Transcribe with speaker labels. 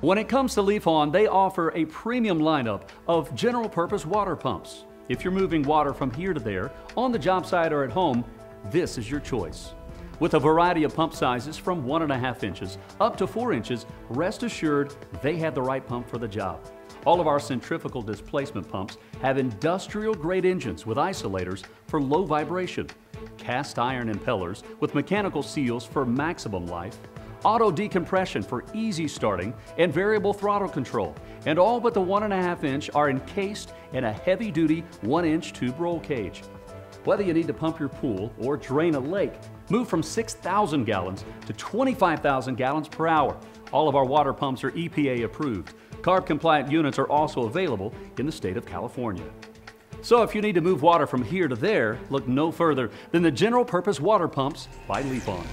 Speaker 1: When it comes to Lifan, they offer a premium lineup of general purpose water pumps. If you're moving water from here to there, on the job site or at home, this is your choice. With a variety of pump sizes from 1.5 inches up to 4 inches, rest assured they have the right pump for the job. All of our centrifugal displacement pumps have industrial grade engines with isolators for low vibration, cast iron impellers with mechanical seals for maximum life, auto decompression for easy starting, and variable throttle control. And all but the 1.5 inch are encased in a heavy duty 1 inch tube roll cage. Whether you need to pump your pool or drain a lake, move from 6,000 gallons to 25,000 gallons per hour. All of our water pumps are EPA approved. CARB compliant units are also available in the state of California. So if you need to move water from here to there, look no further than the general purpose water pumps by Lifan.